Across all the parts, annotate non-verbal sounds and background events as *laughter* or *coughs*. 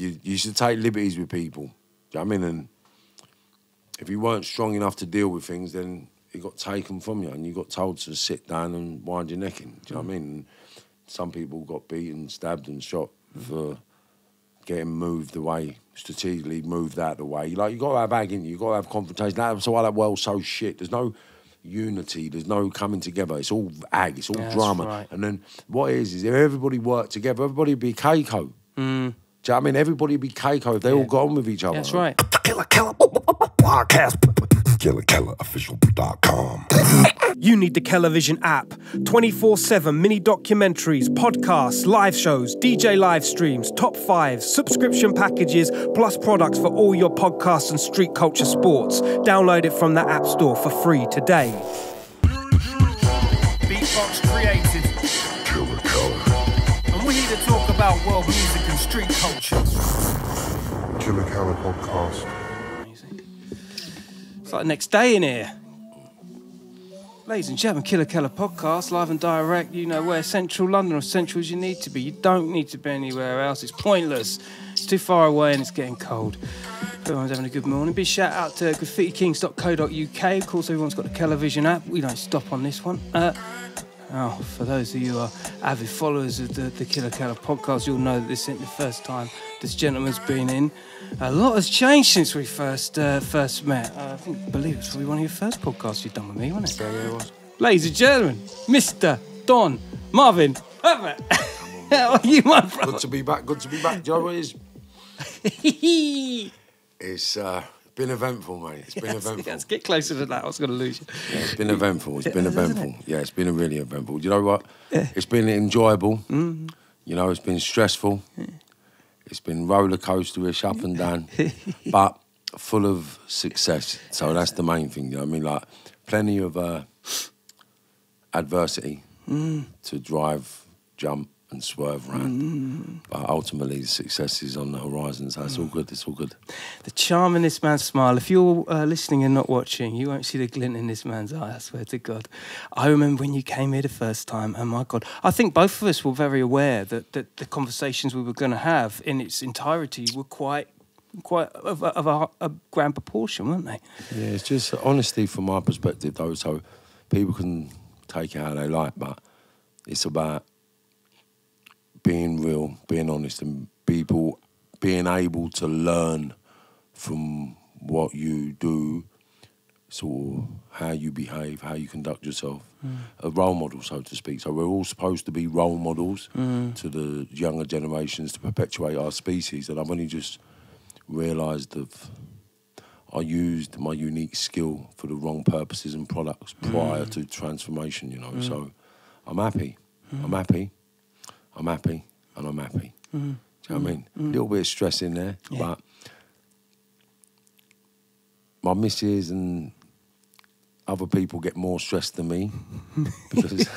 you you should take liberties with people. Do you know what I mean? And if you weren't strong enough to deal with things, then it got taken from you, and you got told to sit down and wind your neck in. Do you know what I mean? And some people got beaten, stabbed, and shot for getting moved away, strategically moved out of the way. Like you got to have ag in you. You got to have confrontation. That's why that world's so shit. There's no unity. There's no coming together. It's all ag. It's all Yeah, drama. right. And then what it is is if everybody worked together, everybody be Keiko. Mm. Do you know what I mean? Everybody would be Keiko if they all got on with each other. That's right. Killa Kela podcast. KillaKelaOfficial.com. You need the Kelavision app. 24 7 mini documentaries, podcasts, live shows, DJ live streams, top fives, subscription packages, plus products for all your podcasts and street culture sports. Download it from the App Store for free today. Beatbox created, about world music and street culture. Killa Kela podcast. It's like the next day in here. Ladies and gentlemen, Killa Kela podcast, live and direct. You know where central London or central as you need to be. You don't need to be anywhere else. It's pointless. It's too far away and it's getting cold. Everyone's having a good morning. Big shout out to graffitikings.co.uk. Of course, everyone's got the Kelavision app. We don't stop on this one. Uh, Oh, for those of you who are avid followers of the, the Killa Kela podcast, you'll know that this isn't the first time this gentleman's been in. A lot has changed since we first uh, first met. Uh, I think, I believe it's probably one of your first podcasts you've done with me, wasn't it? Yeah, yeah, it was. Ladies and gentlemen, Mr. Don Marvin Herbert. *laughs* How are you, my brother? Good to be back. Good to be back. Do you know what it is? *laughs* It's uh, been eventful, mate. It's been eventful. yes, get closer to that. I was going to lose you. Yeah, it's been eventful. It's been eventful. Yeah, it's been a really eventful. Do you know what? It's been enjoyable. Mm-hmm. You know, it's been stressful. It's been roller coasterish up and down, *laughs* but full of success. So that's the main thing. You know what I mean? Like plenty of uh, adversity Mm. to drive, jump, and swerve around. But ultimately, success is on the horizon. So it's all good. It's all good. The charm in this man's smile. If you're uh, listening and not watching, you won't see the glint in this man's eye. I swear to God. I remember when you came here the first time, and my God, I think both of us were very aware that, that the conversations we were going to have in its entirety were quite, quite of, a, of a, a grand proportion, weren't they? Yeah, it's just honesty from my perspective, though. So people can take it how they like, but it's about being real, being honest, and people being able to learn from what you do, sort of how you behave, how you conduct yourself, mm. a role model, so to speak. So we're all supposed to be role models mm. to the younger generations to perpetuate our species, and I've only just realised that I used my unique skill for the wrong purposes and products mm. prior to transformation, you know. So I'm happy. I'm happy. I'm happy. And I'm happy. Mm-hmm. Do you know what I mean? A little bit of stress in there, Yeah. but my missus and other people get more stressed than me *laughs* because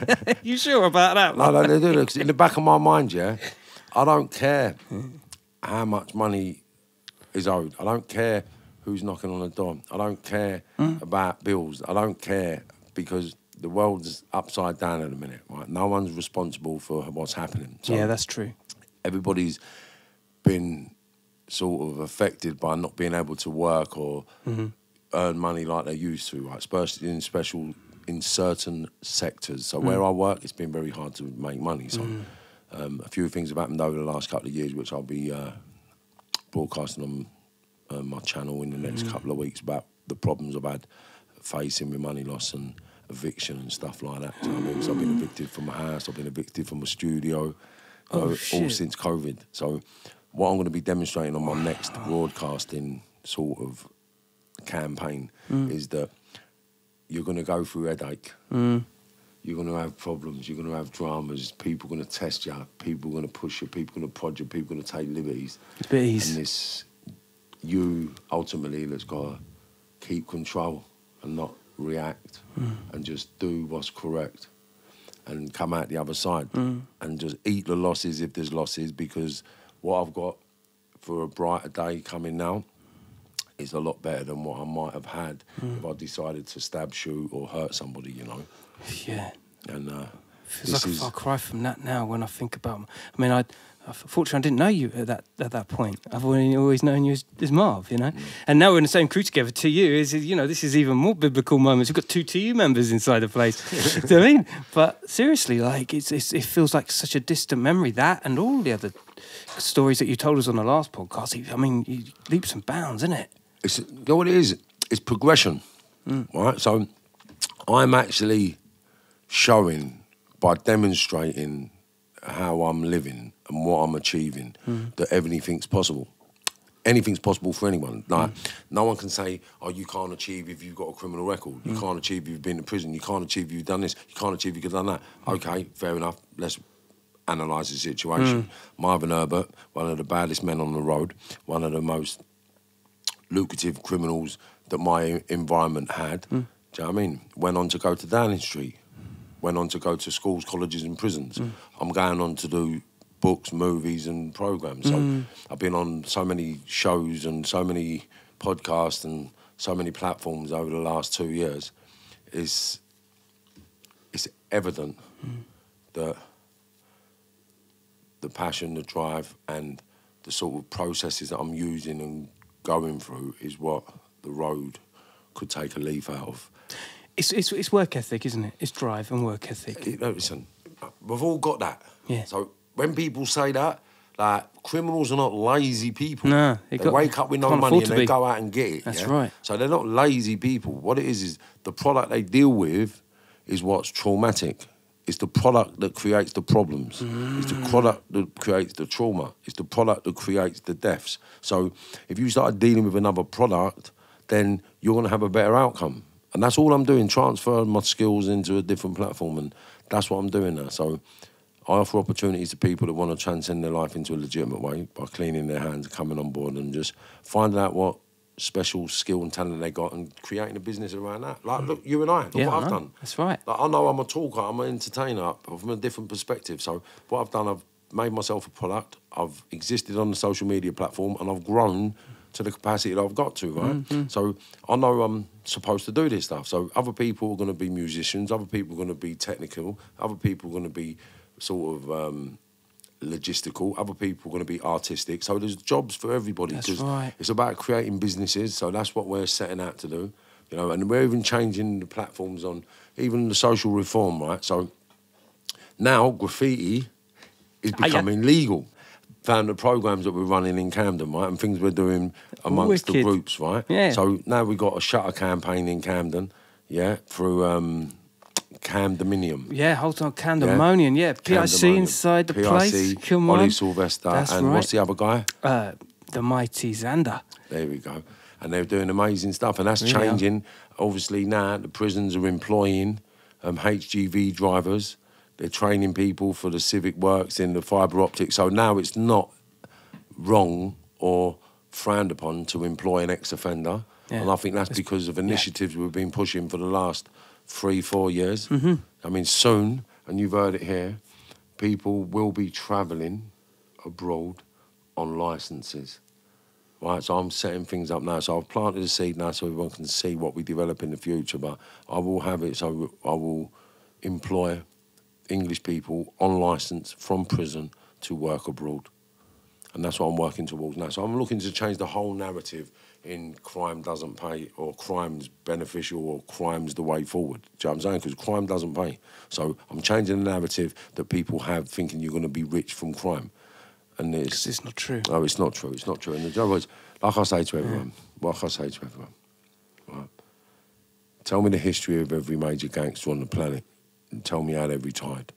*laughs* you sure about that? no, no, they do. Because in the back of my mind, yeah, *laughs* I don't care how much money is owed. I don't care who's knocking on the door. I don't care mm. about bills. I don't care because the world's upside down at the minute. Right? No one's responsible for what's happening. So yeah, that's true. everybody's been sort of affected by not being able to work or earn money like they used to, right? Especially in special in certain sectors. So where I work, it's been very hard to make money. So um, a few things have happened over the last couple of years, which I'll be uh, broadcasting on uh, my channel in the next couple of weeks about the problems I've had facing with money loss and eviction and stuff like that. You know I mean? So I've been evicted from my house, I've been evicted from my studio, Oh, uh, all since COVID. So what I'm going to be demonstrating on my next broadcasting sort of campaign Mm. is that you're going to go through headache. Mm. You're going to have problems. You're going to have dramas. People are going to test you. People are going to push you. People are going to prod you. People are going to take liberties. Liberties. And this, you ultimately that's got to keep control and not react hmm. and just do what's correct and come out the other side hmm. and just eat the losses if there's losses because what I've got for a brighter day coming now is a lot better than what I might have had hmm. if I decided to stab, shoot, or hurt somebody, you know. Yeah. And uh, Feels This like a far cry from that now when I think about. I mean, I. Fortunately, I didn't know you at that at that point. I've only always known you as, as Marv, you know. Mm. And now we're in the same crew together. To you is you know this is even more biblical moments. We've got two TU members inside the place. *laughs* Do you know I mean? But seriously, like it's, it's it feels like such a distant memory. That and all the other stories that you told us on the last podcast. I mean, you, leaps and bounds, isn't it? it's you know what it is. It's progression, right? So I'm actually showing by demonstrating how I'm living and what I'm achieving that anything's possible. Anything's possible for anyone. Like no one can say, "Oh, you can't achieve if you've got a criminal record. You mm. can't achieve if you've been in prison. You can't achieve if you've done this. You can't achieve if you've done that." Mm. Okay, fair enough. Let's analyse the situation. Mm. Marvin Herbert, one of the baddest men on the road, one of the most lucrative criminals that my environment had. Do you know what I mean? Went on to go to Downing Street, went on to go to schools, colleges, and prisons. Mm. I'm going on to do books, movies, and programs. So mm. I've been on so many shows and so many podcasts and so many platforms over the last two years. It's it's evident mm. that the passion, the drive, and the sort of processes that I'm using and going through is what the road could take a leaf out of. It's, it's it's work ethic, isn't it? It's drive and work ethic. You know, listen, we've all got that. Yeah. So when people say that, like criminals are not lazy people. No, they got- wake up with no money and they be. go out and get it. That's yeah? right. So they're not lazy people. What it is is the product they deal with is what's traumatic. It's the product that creates the problems. It's Mm. the product that creates the trauma. It's the product that creates the deaths. So if you start dealing with another product, then you're going to have a better outcome. And that's all I'm doing, transfer my skills into a different platform. And that's what I'm doing now. So I offer opportunities to people that want to transcend their life into a legitimate way by cleaning their hands, coming on board, and just finding out what special skill and talent they got and creating a business around that. Like, look, you and I, look Yeah, what I I've know. done. That's right. Like, I know I'm a talker, I'm an entertainer from a different perspective. So what I've done, I've made myself a product. I've existed on the social media platform, and I've grown to the capacity that I've got to. Right. Mm-hmm. So I know I'm supposed to do this stuff. So other people are going to be musicians. Other people are going to be technical. Other people are going to be sort of. Um, logistical other people are going to be artistic so there's jobs for everybody That's right. it's about creating businesses so that's what we're setting out to do you know and we're even changing the platforms on even the social reform right so now graffiti is becoming legal found the programs that we're running in Camden right and things we're doing amongst the groups right Yeah. so now we've got a shutter campaign in Camden yeah through um Camdominium Yeah, hold on, Candemonium. Yeah, PIC Candemonium. inside the PIC, place. Come Ollie on. Sylvester That's and right. what's the other guy Uh, the mighty Xander. There we go. And they're doing amazing stuff, and that's changing. Obviously, now the prisons are employing um, HGV drivers. They're training people for the civic works in the fibre optic. So now it's not wrong or frowned upon to employ an ex-offender. Yeah. And I think that's because of initiatives we've been pushing for the last three, four years. Mm-hmm. I mean, soon, and you've heard it here, people will be travelling abroad on licences. Right, so I'm setting things up now. So I've planted a seed now so everyone can see what we develop in the future. But I will have it so I will employ English people on license from prison to work abroad. And that's what I'm working towards now. So I'm looking to change the whole narrative in crime doesn't pay or crime's beneficial or crime's the way forward. Do you know what I'm saying? Because crime doesn't pay. So I'm changing the narrative that people have thinking you're going to be rich from crime. And it's, it's not true. no, it's not true. It's not true. And the other words, like I say to everyone, like I say to everyone, right? Tell me the history of every major gangster on the planet, and tell me how they retired.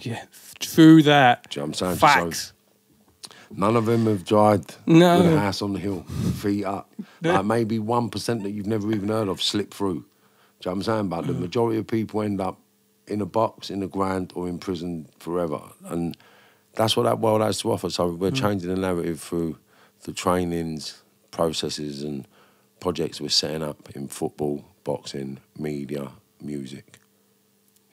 Yeah, through that. Do you know what I'm saying? Facts. So none of them have died No. with a house on the hill, feet up. Like maybe one percent that you've never even heard of slip through. Do you know what I'm saying? But the Mm. majority of people end up in a box, in a ground, or in prison forever. And that's what that world has to offer. So Mm. we're changing the narrative through the trainings, processes, and projects we're setting up in football, boxing, media, music.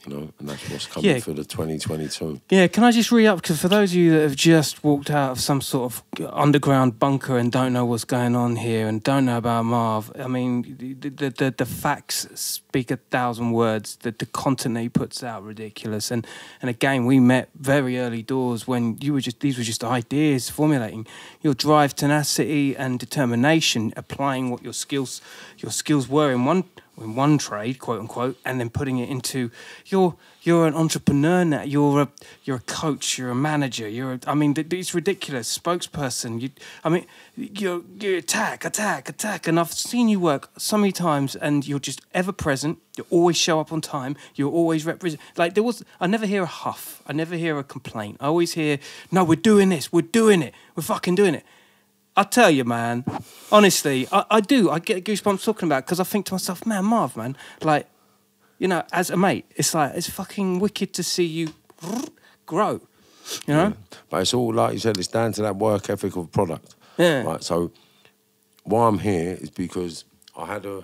You know, and that's what's coming Yeah. for the 2022. Yeah, can I just re up? Because for those of you that have just walked out of some sort of underground bunker and don't know what's going on here and don't know about Marv, I mean, the the, the, the facts speak a thousand words. The, the content that he puts out ridiculous. And and again, we met very early doors when you were just these were just ideas formulating your drive, tenacity, and determination, applying what your skills your skills were in one in one trade, quote unquote, and then putting it into you're you're an entrepreneur now. You're a you're a coach. You're a manager. You're a, I mean, it's ridiculous. Spokesperson. You, I mean, you you attack, attack, attack. And I've seen you work so many times, and you're just ever present. You always show up on time. You're always represent. Like there was, I never hear a huff. I never hear a complaint. I always hear, no, we're doing this. We're doing it. We're fucking doing it. I tell you, man, honestly, I, I do. I get goosebumps talking about because I think to myself, man, Marv, man, like, you know, as a mate, it's like it's fucking wicked to see you grow. You know, But it's all like you said, it's down to that work ethic of product. Yeah. Right. So why I'm here is because I had a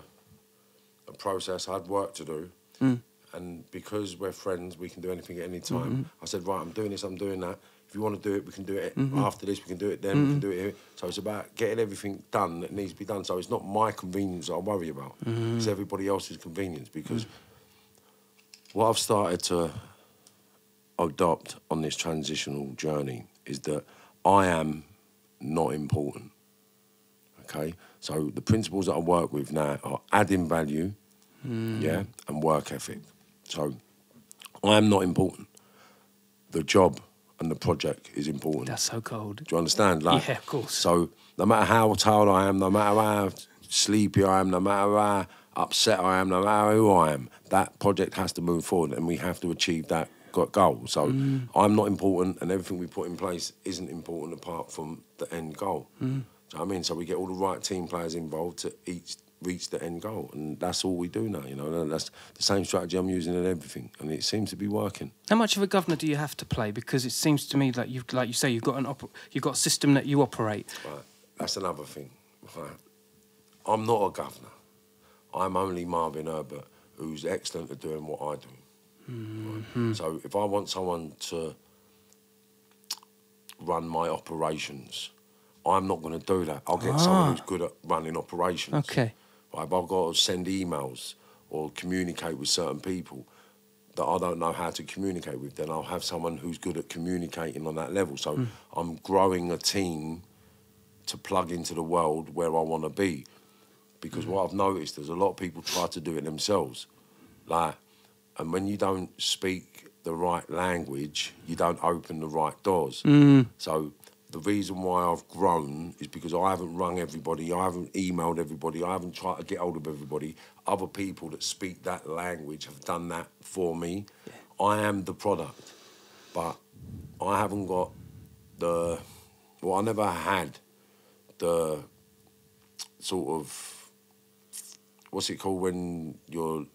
a process, I had work to do. Mm. And because we're friends, we can do anything at any time. Mm-hmm. I said, right, I'm doing this, I'm doing that. If you want to do it, we can do it Mm-hmm. after this, we can do it then, we can do it here. So it's about getting everything done that needs to be done. So it's not my convenience that I worry about. Mm-hmm. It's everybody else's convenience because Mm. what I've started to adopt on this transitional journey is that I am not important. Okay? So the principles that I work with now are adding value, yeah, and work ethic. So I am not important. The job and the project is important. that's so cold. Do you understand? Like, Yeah, of course. So no matter how tired I am, no matter how sleepy I am, no matter how upset I am, no matter who I am, that project has to move forward, and we have to achieve that goal. So Mm. I'm not important, and everything we put in place isn't important apart from the end goal. Mm. Do you know what I mean? So we get all the right team players involved to each reach the end goal, and that's all we do now. You know, and that's the same strategy I'm using in everything, and it seems to be working. How much of a governor do you have to play? Because it seems to me like you, like you say, you've got an op- you've got a system that you operate. Right. That's another thing. Right. I'm not a governor. I'm only Marvin Herbert, who's excellent at doing what I do. Right. So if I want someone to run my operations, I'm not going to do that. I'll get someone ah. who's good at running operations. Okay. If I've got to send emails or communicate with certain people that I don't know how to communicate with, then I'll have someone who's good at communicating on that level. So hmm. I'm growing a team to plug into the world where I want to be. Because hmm. what I've noticed is a lot of people try to do it themselves. Like, and when you don't speak the right language, you don't open the right doors. Hmm. So the reason why I've grown is because I haven't rung everybody, I haven't emailed everybody, I haven't tried to get hold of everybody. Other people that speak that language have done that for me. I am the product, but I haven't got the. Well, I never had the sort of what's it called when you're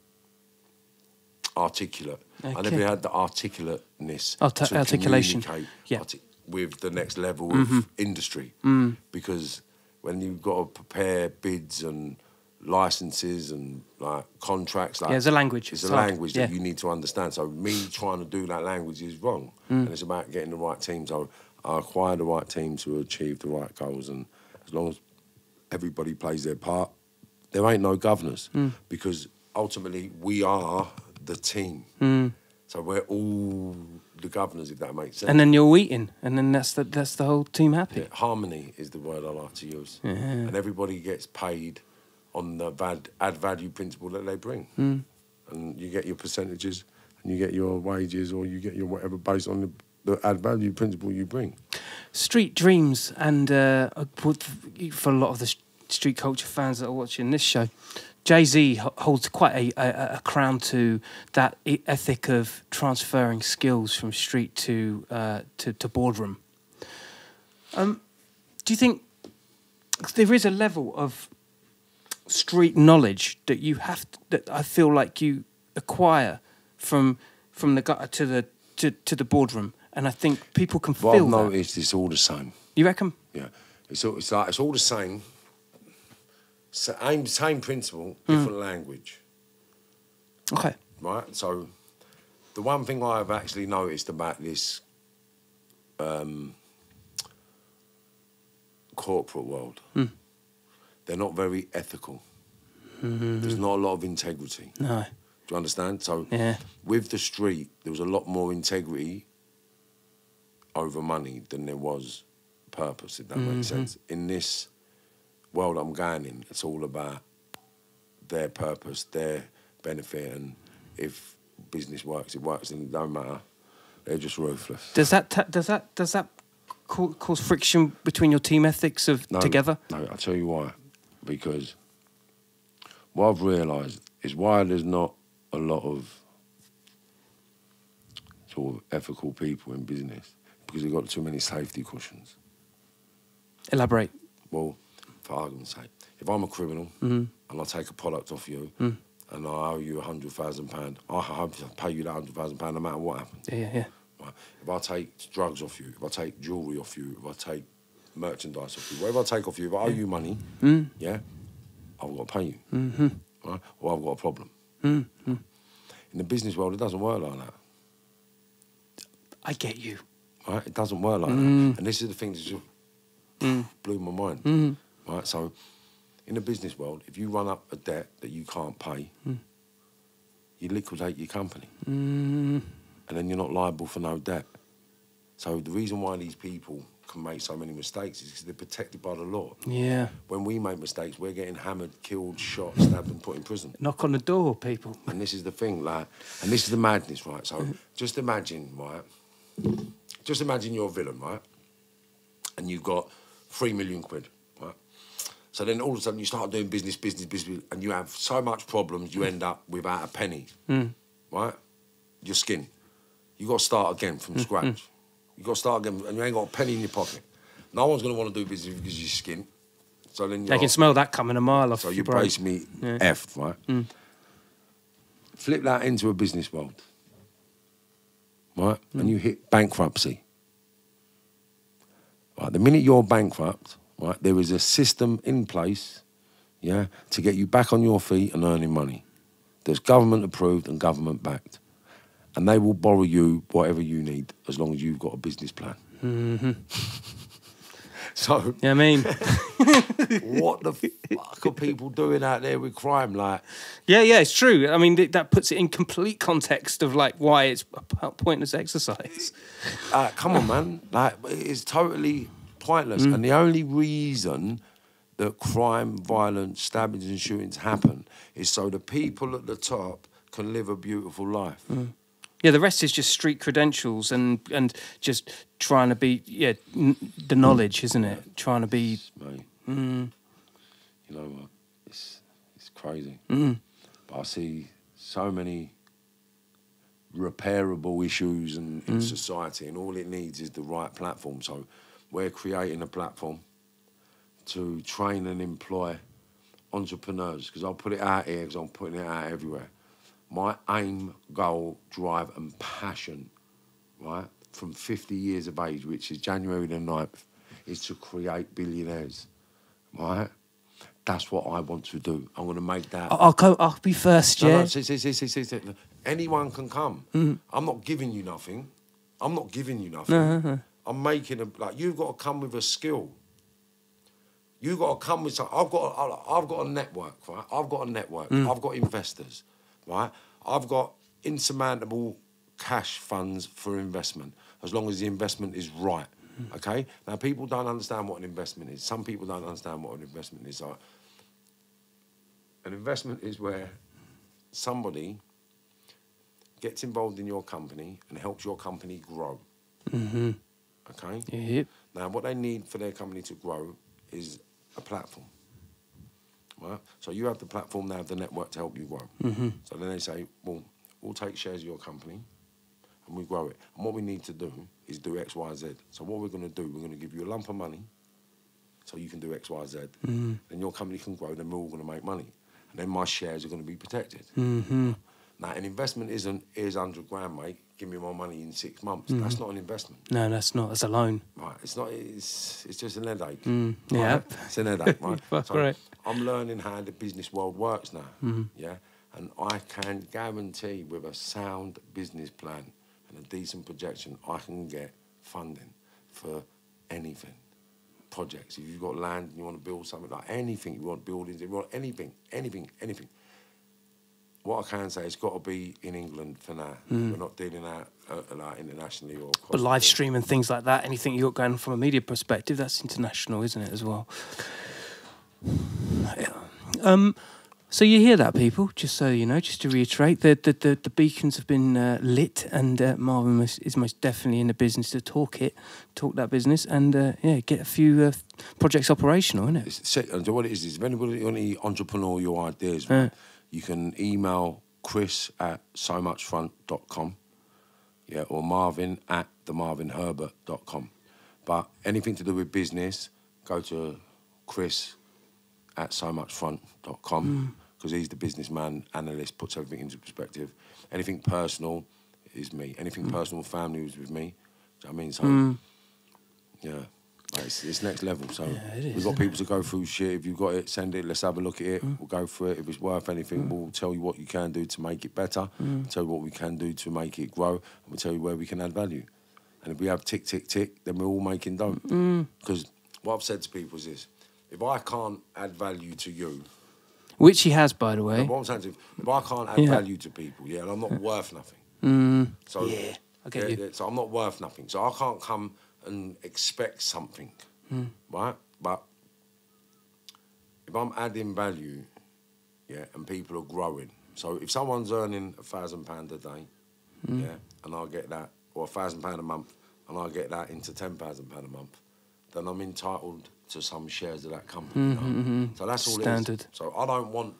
articulate. I never had the articulateness Arti- to articulation. communicate Yeah. arti- with the next level Mm-hmm. of industry Mm. because when you've got to prepare bids and licenses and like contracts like Yeah, it's a language. it's It's a hard. language that Yeah. you need to understand so me trying to do that language is wrong Mm. and it's about getting the right teams so I acquire the right teams who achieve the right goals and as long as everybody plays their part there ain't no governors Mm. because ultimately we are the team so we're all the governors if that makes sense Mm. And then you're eating, and then that's the that's the whole team happy. yeah, harmony is the word I like to use. And everybody gets paid on the vad, add value principle that they bring. And you get your percentages and you get your wages or you get your whatever based on the, the add value principle you bring. Street Dreams, and uh, for a lot of the street culture fans that are watching this show, Jay Z holds quite a, a, a crown to that ethic of transferring skills from street to uh, to, to boardroom. Um, do you think there is a level of street knowledge that you have to, that I feel like you acquire from from the gutter to the to, to the boardroom, and I think people can But feel I've that. noticed it's all the same. You reckon? Yeah, it's all, it's like it's all the same. Same same principle, different language. Okay. right? So the one thing I've actually noticed about this um, corporate world, Hmm. they're not very ethical. There's not a lot of integrity. No. Do you understand? So Yeah. with the street, there was a lot more integrity over money than there was purpose, if that Mm-hmm. makes sense. In this world I'm going in, it's all about their purpose, their benefit, and if business works, it works, and it don't matter. They're just ruthless. Does that ta- does that does that ca- cause friction between your team ethics of No, together? No, I'll tell you why. Because what I've realised is why there's not a lot of sort of ethical people in business because they've got too many safety cushions. Elaborate. Well, for argument's sake, if I'm a criminal Mm-hmm. and I take a product off you Mm. and I owe you a hundred thousand pound, I have to pay you that hundred thousand pound no matter what happens. Yeah, yeah, yeah. Right? If I take drugs off you, if I take jewellery off you, if I take merchandise off you, whatever I take off you, if I owe you money, Mm. yeah, I've got to pay you. Mm-hmm. Right? Or I've got a problem. In the business world, it doesn't work like that. I get you. Right? It doesn't work like Mm. that. And this is the thing that just Mm. blew my mind. Right? So, in the business world, if you run up a debt that you can't pay, Mm. you liquidate your company. Mm. and then you're not liable for no debt. So the reason why these people can make so many mistakes is because they're protected by the law. Yeah. When we make mistakes, we're getting hammered, killed, shot, stabbed, and put in prison. Knock on the door, people. And this is the thing, like, and this is the madness, right? So just imagine, right? Just imagine you're a villain, right? And you've got three million quid? So then all of a sudden you start doing business, business, business, and you have so much problems, you end up without a penny, Mm. right? Your skin. You got to start again from scratch. You got to start again, and you ain't got a penny in your pocket. No one's going to want to do business because of your skin. So then They can smell that coming a mile off. so you're me basically Yeah. effed, right? Mm. Flip that into a business world, right? Mm. And you hit bankruptcy. Right, the minute you're bankrupt, right, there is a system in place, yeah, to get you back on your feet and earning money. That's government approved and government backed, and they will borrow you whatever you need as long as you've got a business plan. Mhm. *laughs* So Yeah, I mean, *laughs* what the fuck are people doing out there with crime? Like, yeah, yeah, it's true. I mean, th- that puts it in complete context of like why it's a pointless exercise. uh, come on, man. Like, it's totally pointless. And the only reason that crime, violence, stabbings, and shootings happen is so the people at the top can live a beautiful life. Yeah, the rest is just street credentials and and just trying to be yeah n- the knowledge, isn't it? Trying to be. Mate, Mm, you know what? It's, it's crazy. mm, But I see so many repairable issues in, in society, and all it needs is the right platform. So we're creating a platform to train and employ entrepreneurs because I'll put it out here because I'm putting it out everywhere. My aim, goal, drive, and passion, right, from 50 years of age, which is January the 9th, is to create billionaires, right? That's what I want to do. I'm going to make that. I'll go. I'll be first. Yeah. no, see, see, see, see. Anyone can come. Mm. I'm not giving you nothing. I'm not giving you nothing. Uh-huh. I'm making a like. You've got to come with a skill. You've got to come with something. I've got. A, I've got a network, right? I've got a network. Mm. I've got investors, right? I've got insurmountable cash funds for investment as long as the investment is right. Mm. Okay. Now people don't understand what an investment is. Some people don't understand what an investment is. Like, an investment is where somebody gets involved in your company and helps your company grow. Mm-hmm. Okay? Yep. Now, what they need for their company to grow is a platform. Right? So you have the platform, they have the network to help you grow. Mm-hmm. So then they say, well, we'll take shares of your company and we grow it. And what we need to do is do X, Y, Z. So what we're going to do, we're going to give you a lump of money so you can do X, Y, Z. Mm-hmm. Then your company can grow, then we're all going to make money. And then my shares are going to be protected. Mm-hmm. Now, an investment isn't, here's 100 grand, mate, give me my money in six months. Mm-hmm. That's not an investment. No, that's not. That's a loan. Right, it's not. It's it's just an headache. Mm, right? yeah. it's an headache. Right. *laughs* So right. I'm learning how the business world works now. Mm-hmm. Yeah, And I can guarantee with a sound business plan and a decent projection, I can get funding for anything. Projects. If you've got land and you want to build something like anything, you want buildings, you want anything, anything, anything. What I can say, it's got to be in England for now. We're not dealing that uh, like internationally or. But live stream and things like that, anything you got going from a media perspective, that's international, isn't it, as well? Yeah. Um, so you hear that, people? Just so you know, just to reiterate, the the, the, the beacons have been uh, lit, and uh, Marvin is, is most definitely in the business to talk it, talk that business, and uh, yeah, get a few uh, projects operational, isn't it? Se- what it is is if anybody any entrepreneurial ideas, Yeah. right, you can email Chris at so muchfront.com, yeah, or Marvin at themarvinherbert.com. But anything to do with business, go to Chris at so muchfront.com because hmm. he's the businessman, analyst, puts everything into perspective. Anything personal is me. Anything hmm. personal, family is with me. Do you know what I mean? So, hmm. yeah. It's, it's next level. So it is, we've got people to go through shit. If you've got it, send it. Let's have a look at it. Mm. We'll go through it. If it's worth anything, mm. we'll tell you what you can do to make it better. Mm. We'll tell you what we can do to make it grow. And we'll tell you where we can add value. And if we have tick, tick, tick, then we're all making dough. Because what I've said to people is this: if I can't add value to you, Which he has, by the way. what I'm saying is, if I can't add Yeah. value to people, yeah, and I'm not worth nothing. So Yeah, I get you. So I'm not worth nothing. So I can't come and expect something, Hmm. right? But if I'm adding value, yeah, and people are growing. So if someone's earning a thousand pound a day, Hmm. yeah, and I get that, or a thousand pound a month, and I get that into ten thousand pound a month, then I'm entitled to some shares of that company. you know? So that's all Hmm, Standard. it is. So I don't want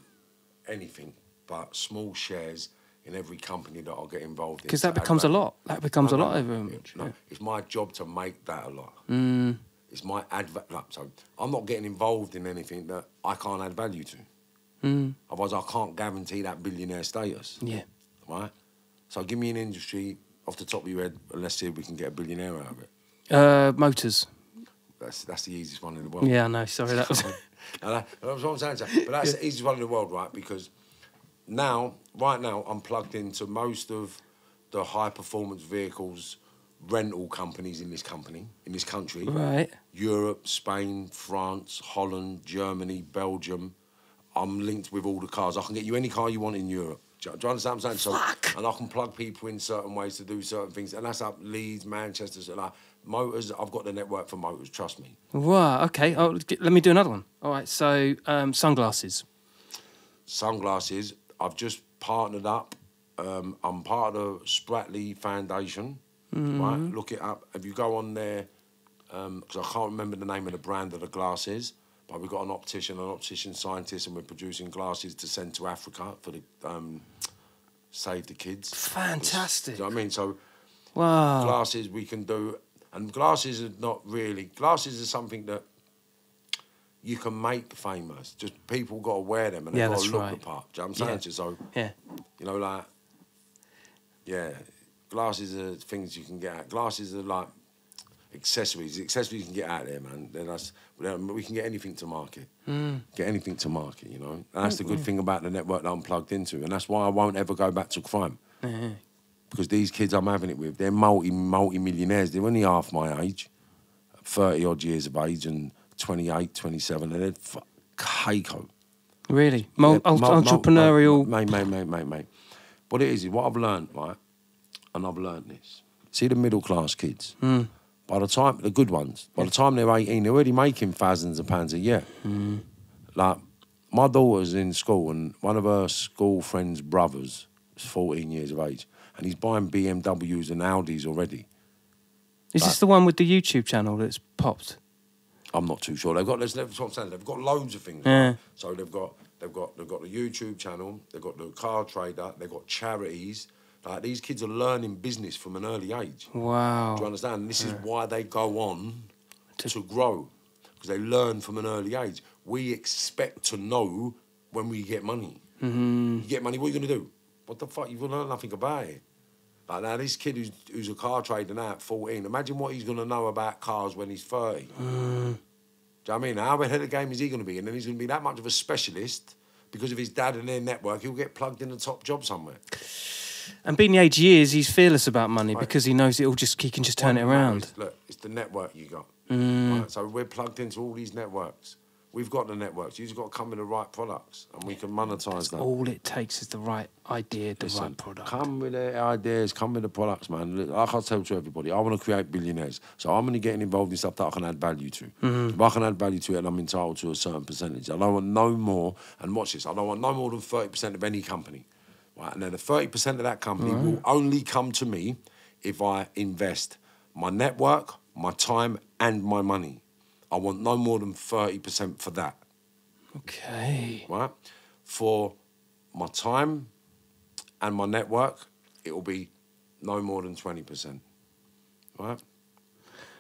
anything but small shares in every company that I get involved in. Because that add becomes a lot. That becomes a No, lot no, over no, yeah. it's my job to make that a lot. Mm. It's my advert. So I'm not getting involved in anything that I can't add value to. Mm. Otherwise, I can't guarantee that billionaire status. Yeah. Right. So give me an industry off the top of your head, and let's see if we can get a billionaire out of it. Uh, motors. That's that's the easiest one in the world. Yeah, I know. Sorry, that *laughs* was. That- that's what I'm saying. But that's *laughs* the easiest one in the world, right? Because now, right now, I'm plugged into most of the high performance vehicles rental companies in this company, in this country. right. Europe, Spain, France, Holland, Germany, Belgium. I'm linked with all the cars. I can get you any car you want in Europe. Do you, do you understand what I'm saying? So, and I can plug people in certain ways to do certain things. And that's up Leeds, Manchester, so like motors. I've got the network for motors, trust me. Wow. Okay. Oh, let me do another one. All right. So, um, sunglasses. sunglasses. I've just partnered up. Um, I'm part of the Spratley Foundation. Right, look it up. If you go on there, because I can't remember the name of the brand of the glasses, but we've got an optician, an optician scientist, and we're producing glasses to send to Africa for the um, save the kids. Fantastic. Do you know what I mean? So Wow. glasses we can do, and glasses are not really. Glasses are something that you can make famous. Just people got to wear them and Yeah, they've got to look right. the part. Do you know what I'm saying? Yeah. So Yeah. you know, like yeah, glasses are things you can get out. Glasses are like accessories. Accessories you can get out there, man. Then that's we can get anything to market. Mm. Get anything to market. You know, and that's the good thing about the network that I'm plugged into, and that's why I won't ever go back to crime. Because these kids I'm having it with, they're multi multi millionaires. They're only half my age, thirty odd years of age, and 28, 27, and they're f- Keiko. Really. Mo- Yeah, ul- mo- mo- entrepreneurial. Mate, mate, mate, mate, mate. What it is, is what I've learned, right? And I've learned this. See the middle class kids. Hmm. By the time, the good ones, by the time they're 18, they're already making thousands of pounds a year. Hmm. Like, my daughter's in school, and one of her school friends' brothers is 14 years of age, and he's buying BMWs and Audis already. Is this the one with the YouTube channel that's popped? I'm not too sure. They've got that's what I'm saying. They've got loads of things. Yeah. right? So they've got they've got they've got the YouTube channel. They've got the car trader. They've got charities. Like these kids are learning business from an early age. Wow. Do you understand? This is why they go on to, grow because they learn from an early age. We expect to know when we get money. Mm-hmm. You get money. What are you gonna do? What the fuck? You've learned nothing about it. Like now, this kid who's, who's a car trader now at 14, imagine what he's going to know about cars when he's 30. Do you know what I mean? How ahead of the game is he going to be? And then he's going to be that much of a specialist because of his dad and their network, he'll get plugged in a top job somewhere. And being the age he is, he's fearless about money Right. because he knows it'll just he can just turn it around. Look, it's the network you got. Mm. Right? So we're plugged into all these networks. We've got the networks. You've just got to come with the right products, and we can monetize that. All it takes is the right idea, the Listen, right product. Come with the ideas, come with the products, man. Look, I can't tell to everybody. I want to create billionaires, so I'm going to get involved in stuff that I can add value to. Mm-hmm. If I can add value to it, and I'm entitled to a certain percentage. I don't want no more. And watch this. I don't want no more than thirty percent of any company. Right, and then the thirty percent of that company will only come to me if I invest my network, my time, and my money. I want no more than thirty percent for that Okay. right? For my time and my network, it will be no more than 20%, right?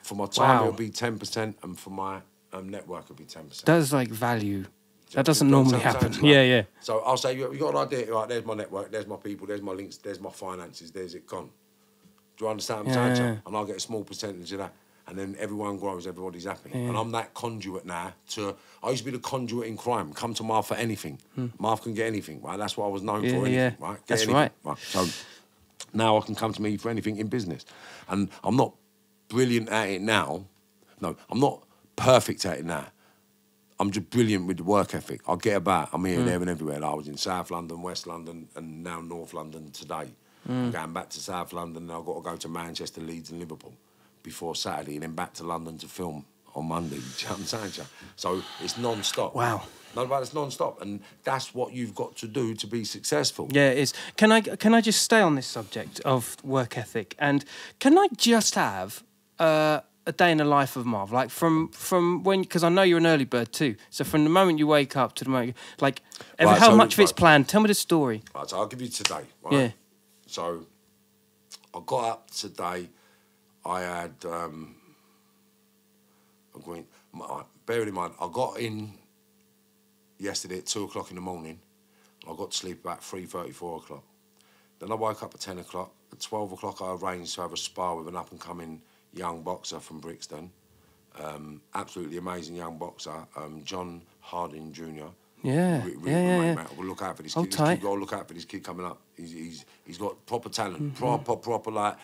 For my time, Wow. it'll be 10%, and for my um, network, it'll be 10%. That's like value. That doesn't normally happen. Yeah, yeah. So I'll say, you you got an idea, right, there's my network, there's my people, there's my links, there's my finances, there's it gone. Do you understand what I'm Yeah, saying? yeah. And I'll get a small percentage of that. And then everyone grows, everybody's happy. And I'm that conduit now to, I used to be the conduit in crime. Come to for anything. Marv can get anything, right? That's what I was known Hmm. Yeah, for, anything, yeah. right? Get That's anything, right. So now I can come to me for anything in business. And I'm not brilliant at it now. No, I'm not perfect at it now. I'm just brilliant with the work ethic. I get about. I'm Mm. here, there, and everywhere. Like, I was in South London, West London, and now North London today. I'm Mm. going back to South London, and I've got to go to Manchester, Leeds, and Liverpool before Saturday, and then back to London to film on Monday. *laughs* Do you know what I'm saying? So it's non-stop. Wow. No, but it's non-stop, and that's what you've got to do to be successful. Yeah, it is. Can I can I just stay on this subject of work ethic and can I just have uh, a day in the life of Marv, like from from when because I know you're an early bird too. So from the moment you wake up to the moment, like Right, how so- much of it's planned? Tell me the story. Right, so I'll give you today. Right? Yeah. So I got up today. I had. Um, I'm going. my- Bear in mind, I got in yesterday at two o'clock in the morning. I got to sleep about three thirty, four o'clock. Then I woke up at ten o'clock. At twelve o'clock, I arranged to have a spar with an up and coming young boxer from Brixton. Um, absolutely amazing young boxer, um, John Harding Jr. Yeah, Re- yeah, yeah, yeah. we'll look out for this Hold kid. This tight. kid got to look out for this kid coming up. He's he's he's got proper talent, Mm-hmm. proper proper like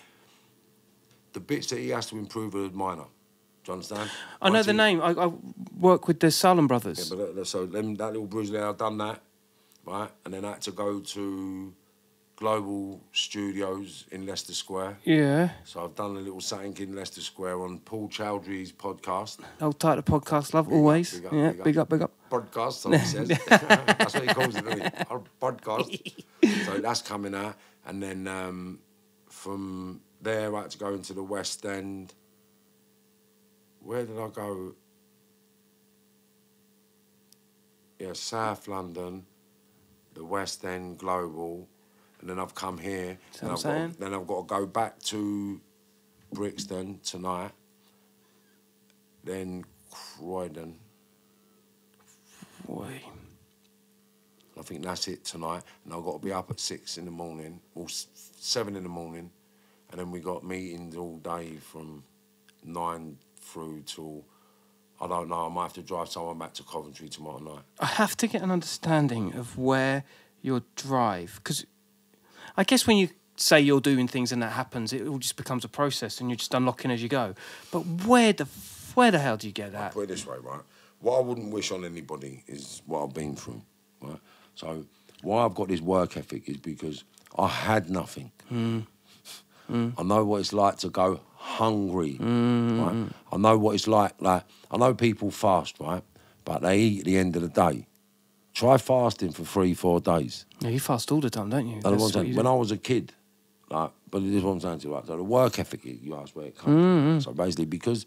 the bits that he has to improve are minor. Do you understand? I know Once the he- name. I, I work with the Salem Yeah, brothers. but that, so them, that little bruise there, I've done that, right? And then I had to go to Global Studios in Leicester Square. Yeah. So I've done a little something in Leicester Square on Paul Chowdhury's podcast. Hold tight, the podcast, love always. big up, yeah, big up. big up, big up. podcast, so he says. *laughs* that's what he calls it, doesn't? Our podcast. *laughs* so that's coming out. And then um, from there, I had to go into the West End. Where did I go? Yeah, South London, the West End Global. And then I've come here. What I'm I've got, saying? then I've got to go back to Brixton tonight. Then Croydon. Boy. I think that's it tonight. And I've got to be up at six in the morning, or seven in the morning. And then we got meetings all day from nine through till, I don't know, I might have to drive someone back to Coventry tomorrow night. I have to get an understanding of where your drive, because I guess when you say you're doing things and that happens, it all just becomes a process and you're just unlocking as you go. But where the where the hell do you get that? Put it this way, right? What I wouldn't wish on anybody is what I've been through, right? So why I've got this work ethic is because I had nothing. Hmm. I know what it's like to go hungry, right? I know what it's like. Like I know people fast, right? But they eat at the end of the day. Try fasting for three, four days. Yeah, you fast all the time, don't you? That's what That's saying. you When. I was a kid, like, but this is what I'm saying to you, right? So the work ethic, you asked where it comes from. Mm-hmm. So basically, because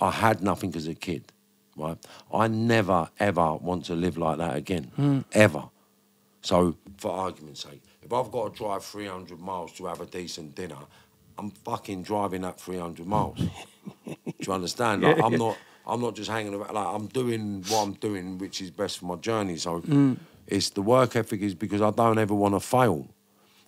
I had nothing as a kid, right? I never ever want to live like that again, mm. ever. So, for argument's sake, if I've got to drive 300 miles to have a decent dinner, I'm fucking driving that 300 miles. Do you understand? Like, I'm not. I'm not just hanging around. Like I'm doing what I'm doing, which is best for my journey. So, mm. it's the work ethic is because I don't ever want to fail.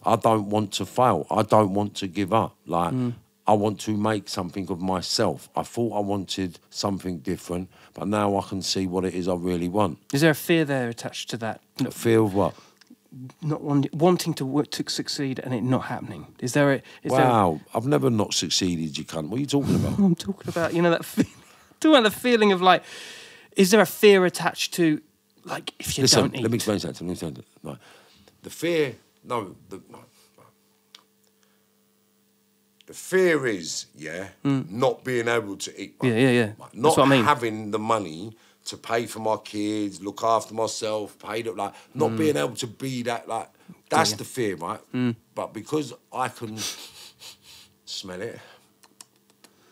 I don't want to fail. I don't want to give up. Like mm. I want to make something of myself. I thought I wanted something different, but now I can see what it is I really want. Is there a fear there attached to that? A fear of what? Not want, wanting to work to succeed and it not happening. Is there a? Is there wow, I've never not succeeded, you can't. What are you talking about? *laughs* I'm talking about you know that feeling, *laughs* talking about the feeling of like, is there a fear attached to like if you Listen, don't eat? let me explain something. Let me explain something. No. The fear, no, the, no. The fear is, yeah, not being able to eat. Hmm. Yeah, yeah, yeah. Right, Not I mean. having the money to pay for my kids, look after myself, paid up, like, not being able to be that, like, that's the fear, right? Hmm. But because I can smell it,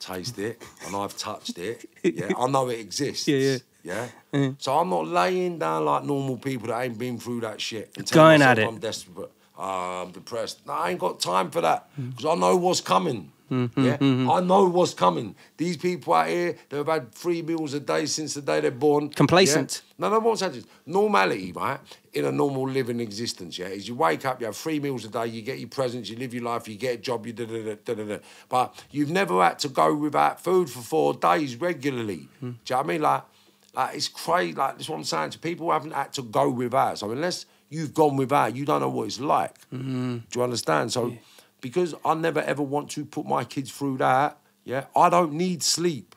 taste it, and I've touched it, yeah, I know it exists. *laughs* Yeah, yeah. Yeah. So I'm not laying down like normal people that ain't been through that shit. And Going at it. I'm desperate. Ah, I'm depressed. No, I ain't got time for that because I know what's coming. Mm-hmm, yeah, mm-hmm. I know what's coming. These people out here, they've had three meals a day since the day they're born. Complacent. Yeah? No, no, what's happening? Normality, right, in a normal living existence, yeah, is you wake up, you have three meals a day, you get your presents, you live your life, you get a job, you da da da da da. da. But you've never had to go without food for four days regularly. Mm. Do you know what I mean? Like, like it's crazy. Like that's what I'm saying. To people who haven't had to go without. So unless you've gone without, you don't know what it's like. Mm-hmm. Do you understand? So because I never ever want to put my kids through that. Yeah, I don't need sleep.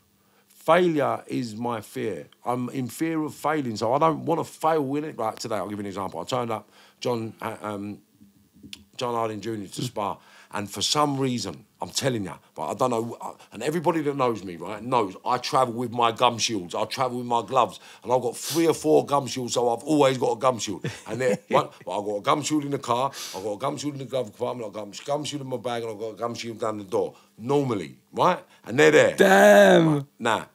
Failure is my fear. I'm in fear of failing, so I don't want to fail in it. Like today, I'll give you an example. I turned up, John, uh, um, John Harding Jr. to spar, and for some reason, I'm telling you, but I don't know. uh, And everybody that knows me, right, knows I travel with my gum shields. I travel with my gloves, and I've got three or four gum shields, so I've always got a gum shield. And one, *laughs* but I've got a gum shield in the car, I've got a gum shield in the glove compartment, I've got a gum shield in my bag, and I've got a gum shield down the door. Normally, right, and they're there. Damn. Nah.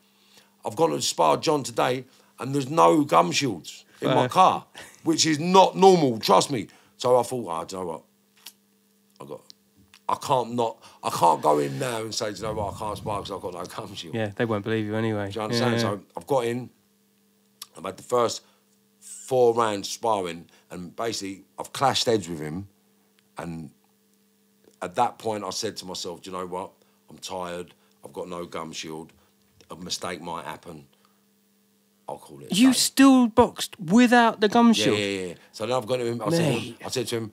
I've gone to spar John today and there's no gum shields in my car, which is not normal, trust me. So I thought, oh, don't know what? I got I can't not I can't go in now and say, do you know what, I can't spar because I've got no gum shield. Yeah, they won't believe you anyway. Do you understand? Yeah, So I've got in, I've had the first four rounds sparring, and basically I've clashed heads with him. And at that point, I said to myself, Do you know what? I'm tired. I've got no gum shield. A mistake might happen. I'll call it. You day." still boxed without the gum Yeah, shield. yeah, yeah. So then I've gone to him. I said, to him, Mate. I said to him,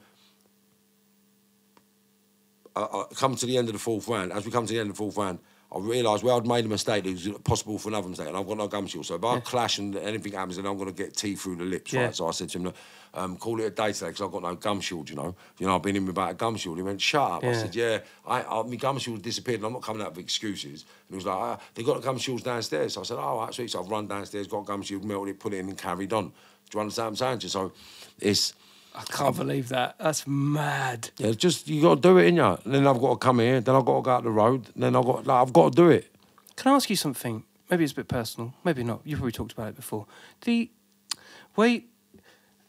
I, I come to the end of the fourth round. As we come to the end of the fourth round, I realised where I'd made a mistake. It was possible for another mistake, and I've got no gum shield. So if I clash and anything happens, then I'm going to get tea through the lips, Yeah. right? So I said to him, um, "Call it a day today because I've got no gum shield." You know, you know, I've been in without a gum shield. He went, "Shut up." I said, "Yeah, I, I my gum shield disappeared, and I'm not coming out with excuses." And he was like, ah, "They got the gum shields downstairs." So I said, "Oh, all right, sweet." So I've run downstairs, got a gum shield, melted it, put it in, and carried on. Do you understand what I'm saying? So it's. I can't believe that. That's mad. Yeah, it's just you got to do it, in ya. Then I've got to come here. Then I've got to go out the road. Then I've got like, I've got to do it. Can I ask you something? Maybe it's a bit personal. Maybe not. You've probably talked about it before. The way,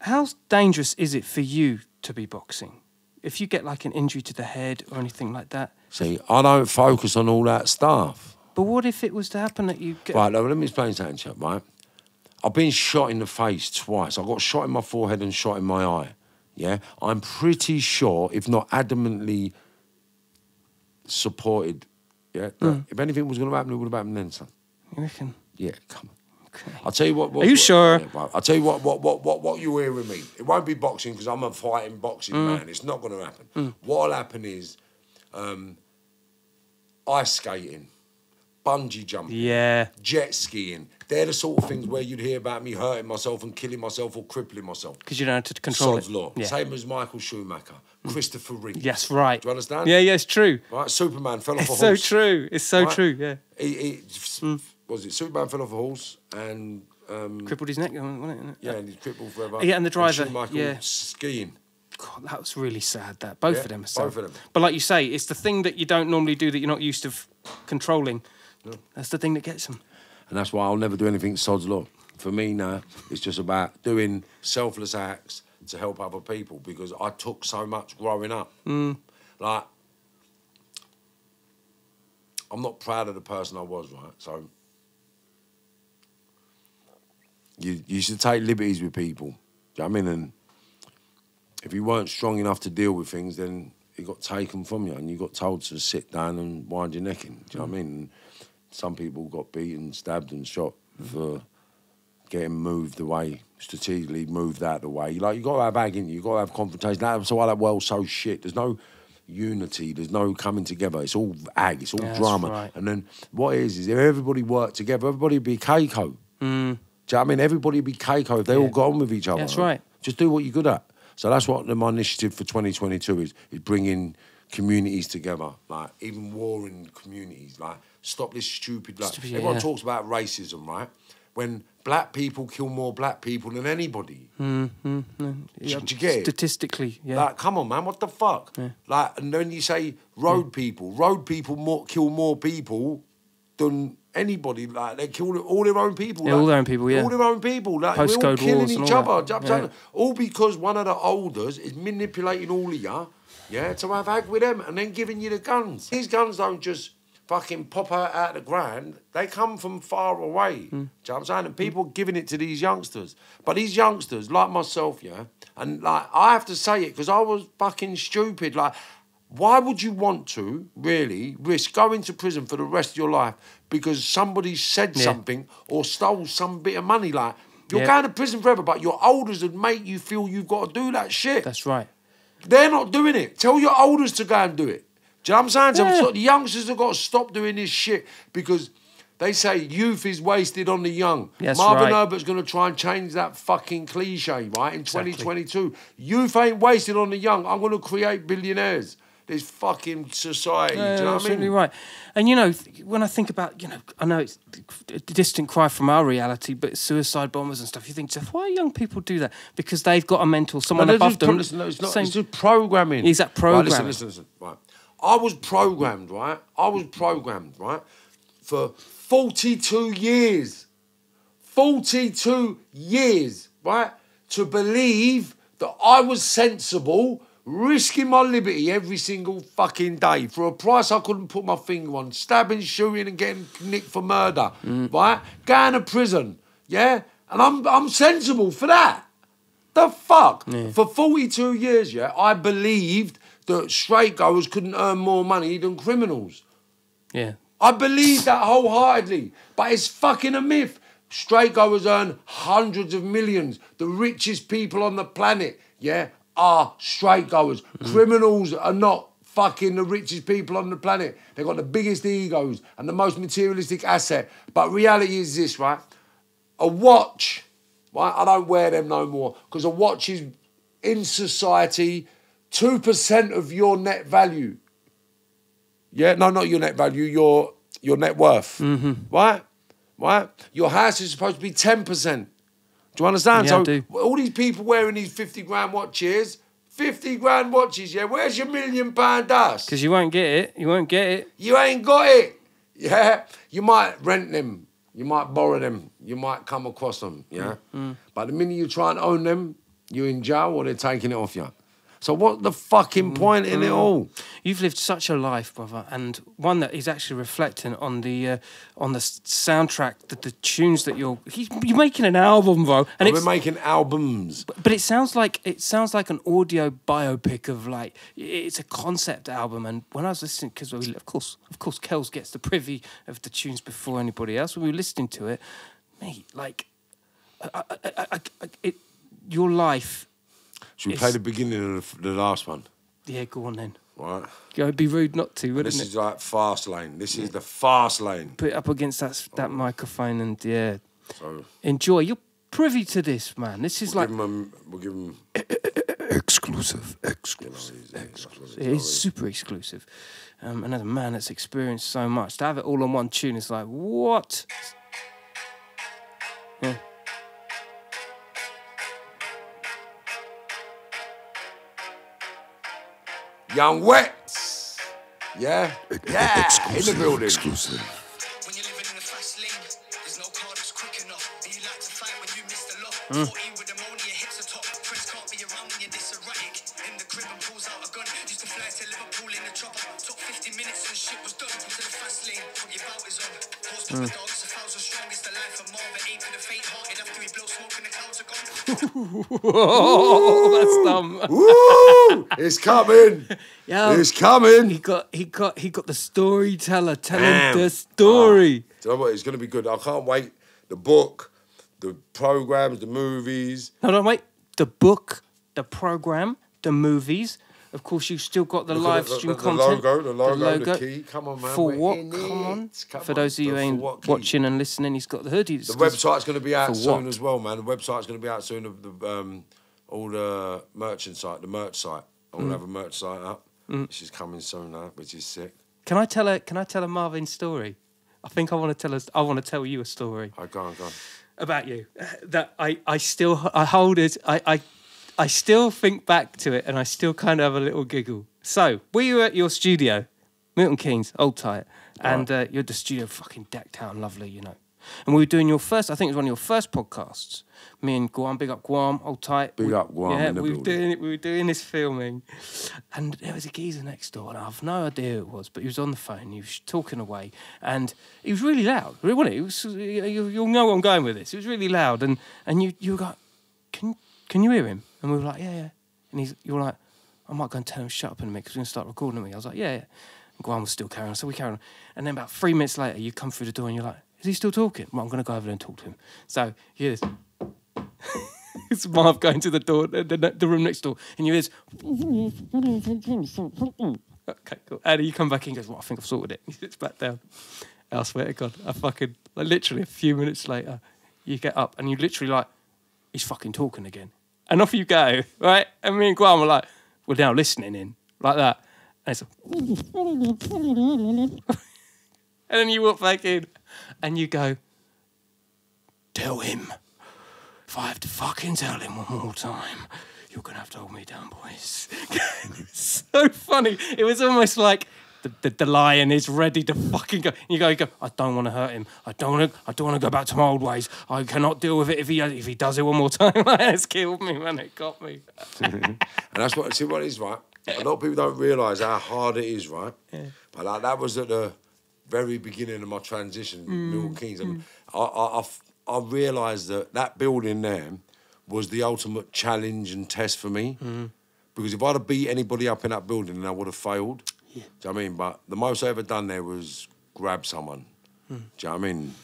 how dangerous is it for you to be boxing? If you get like an injury to the head or anything like that. See, I don't focus on all that stuff. But what if it was to happen that you get? Right, now, let me explain something to you, right? I've been shot in the face twice. I got shot in my forehead and shot in my eye. Yeah, I'm pretty sure, if not adamantly supported, yeah, Mm. if anything was going to happen, it would have happened then, son. You reckon? Yeah, come on. Okay. I'll tell you what. what Are you what- sure? yeah. I'll tell you what. What what what what you hear with me? It won't be boxing because I'm a fighting boxing Mm. man. It's not going to happen. What'll happen is, um, ice skating, bungee jumping, Yeah. jet skiing. They're the sort of things where you'd hear about me hurting myself and killing myself or crippling myself. Because you don't have to control Sod's it. law. Yeah. Same as Michael Schumacher, Christopher Reeve. Yes, right. Do you understand? Yeah, yeah, it's true. Right. Superman fell off It's a so horse. true. It's so Right? true. Yeah. He, he, Was it Superman fell off a horse and um, Crippled his neck, wasn't it? yeah, and he's crippled forever. Yeah, and the driver, Schumacher yeah. skiing. God, that was really sad. That both Yeah, of them are sad. both of them. But like you say, it's the thing that you don't normally do that you're not used to controlling. That's the thing that gets them. And that's why I'll never do anything sod's law. For me now, it's just about doing selfless acts to help other people because I took so much growing up. Like, I'm not proud of the person I was, right? So, you, you should take liberties with people. Do you know what I mean? And if you weren't strong enough to deal with things, then it got taken from you, and you got told to sit down and wind your neck in. Do you know what I Mm. mean? Some people got beaten, stabbed, and shot for getting moved away, strategically moved out of the way. Like you got to have ag in you. You got to have confrontation. That's why that world's so shit. There's no unity. There's no coming together. It's all ag. It's all Yeah, drama. right. And then what it is is if everybody worked together, everybody would be Keiko. Mm. Do you know what I mean? Everybody would be Keiko if they all got on with each other. That's right. Just do what you're good at. So that's what the, my initiative for 2022 is: is bringing communities together, like even warring communities. Like stop this stupid. Like Stupid, everyone yeah. talks about racism, right? When black people kill more black people than anybody. Yeah, Do you get it? Statistically, yeah. Like, come on, man, what the fuck? Like, and then you say road people. Road people more, kill more people than anybody. Like, they kill all their own people. Yeah, like, all their own people, yeah. All their own people. Like, we're all killing each all other. that. Do you know what I'm Yeah. All because one of the olders is manipulating all of you, yeah, to have ag with them and then giving you the guns. These guns don't just fucking pop her out out the ground. They come from far away. Hmm. Do you know what I'm saying? And people are giving it to these youngsters. But these youngsters, like myself, yeah, and like I have to say it because I was fucking stupid. Like, why would you want to really risk going to prison for the rest of your life because somebody said Yeah. something or stole some bit of money? Like, you're Yeah. going to prison forever, but your elders would make you feel you've got to do that shit. That's right. They're not doing it. Tell your elders to go and do it. Do you know what I'm saying? Yeah. So the youngsters have got to stop doing this shit because they say youth is wasted on the young. That's Marvin right. Herbert's going to try and change that fucking cliche, right? In 2022, youth ain't wasted on the young. I'm going to create billionaires. This fucking society. Yeah, do you know what I absolutely mean? right. And you know, when I think about, you know, I know it's a distant cry from our reality, but suicide bombers and stuff. You think, Jeff, why young people do that? Because they've got a mental someone No, above them. pro- listen, no, it's not. saying- It's just programming. Is that Right, programming? listen, listen, listen. Right. I was programmed, right? I was programmed, right? For 42 years. 42 years, right? To believe that I was sensible, risking my liberty every single fucking day for a price I couldn't put my finger on, stabbing, shooting, and getting nicked for murder, mm. right? Going to prison, yeah? And I'm, I'm sensible for that. The fuck? For 42 years, yeah, I believed that straight goers couldn't earn more money than criminals. yeah. I believe that wholeheartedly, but it's fucking a myth. Straight goers earn hundreds of millions. The richest people on the planet, yeah, are straight goers. Mm. Criminals are not fucking the richest people on the planet. They've got the biggest egos and the most materialistic asset. But reality is this, right? A watch, right? I don't wear them no more because a watch is in society 2% of your net value. Yeah, no, not your net value, your your net worth. Mm-hmm. Right? Right? Your house is supposed to be 10%. Do you understand? Yeah, I do. all these people wearing these 50 grand watches, 50 grand watches, yeah, where's your million pound dust? Because you won't get it. You won't get it. You ain't got it. Yeah. You might rent them. You might borrow them. You might come across them. Yeah. Mm. But the minute you try and own them, you're in jail or they're taking it off you. So what the fucking Mm. point in it all? You've lived such a life, brother, and one that is actually reflecting on the uh, on the soundtrack, the, the tunes that you're you're making an album, bro, and We're making albums. but it sounds like it sounds like an audio biopic of like it's a concept album. And when I was listening, because of course, of course, Kells gets the privy of the tunes before anybody else. When we were listening to it, mate, like, I, I, I, I, I- it, your life, Should we It's- play the beginning of the, the last one? yeah, go on then. Right. Go, it'd be rude not to, wouldn't This is like fast lane. This is the fast lane. Put it up against that that microphone and yeah, So enjoy. You're privy to this, man. This is we'll like give him. A, we'll give him. *coughs* Exclusive, You know, exclusive. he's- he's- It is super exclusive. Um, and as a man that's experienced so much, to have it all on one tune is like, what? Yeah. Young Wets. Yeah. Yeah. In a fast lane, there's no car that's quick enough. But you like to fight when you miss the building. Hmm. exclusive. When you're *laughs* *laughs* It's the life of more. But ain't for the faint hearted. After we blow smoke and the clouds are gone. That's dumb. Woo! It's coming. *laughs* Yo, It's coming. He got he got he got the storyteller telling Damn. the story. Do you know what? It's going to be good. I can't wait. The book, the programs, the movies. Hold on, wait. The book, the program, the movies. Of course, you've still got the Look live the- stream the- the content. logo, the logo, the key. Come on, man, For we're what? in Come on. Come for those of you ain't watching and listening, he's got the hoodie. The website's going to be out soon what? as well, man. The website's going to be out soon. Of the um, all the merchant site, the merch site. I Mm. will have a merch site up. Which is coming soon now, which is sick. Can I tell a Can I tell a Marvin story? I think I want to tell us. I want to tell you a story. I go on, go on. about you that I, I still I hold it I, I I still think back to it and I still kind of have a little giggle. So we were at your studio, Milton Keynes, old tight, and uh, you're the studio fucking decked out and lovely, you know. And we were doing your first, I think it was one of your first podcasts. Me and Guam, big up Guam, old tight. Big We- up Guam Yeah, we were doing it. We were doing this filming, and there was a geezer next door, and I have no idea who it was, but he was on the phone. He was talking away, and he was really loud. Really, wasn't he? It was, you, you'll know where I'm going with this. It was really loud, and and you you were like, can can you hear him? And we were like, yeah, yeah. And he's you were like, I might go and tell him shut up in a minute because we're gonna start recording me. I was like, yeah, yeah. And Guam was still carrying on, so we carried on. And then about three minutes later, you come through the door and you're like, is he still talking? Well, I'm gonna go over there and talk to him. So here's. *laughs* It's Marv going to the door, the, the, the room next door, and you hear this. Okay, cool. And you come back in goes, Well, I think I've sorted it. *laughs* He sits back down. I swear to God, I fucking, like, literally a few minutes later, you get up and you literally like, He's fucking talking again. And off you go, right? And me and Guam were like, We're now listening in, like that. And it's *laughs* and then you walk back in and you go, Tell him. If I have to fucking tell him one more time, you're gonna have to hold me down, boys. *laughs* so funny. It was almost like the, the, the lion is ready to fucking go. You go, you go. I don't want to hurt him. I don't want to. I don't want to go back to my old ways. I cannot deal with it if he if he does it one more time. *laughs* it's killed me, when It got me. *laughs* And that's what see what it is, right? A lot of people don't realise how hard it is, right? But like that was at the very beginning of my transition, mm, Milton Keynes, and mm. I, I, I f- I realised that that building there was the ultimate challenge and test for me. Mm. Because if I'd have beat anybody up in that building, then I would have failed. Do you know what I mean? But the most I ever done there was grab someone. Hmm. Do you know what I mean?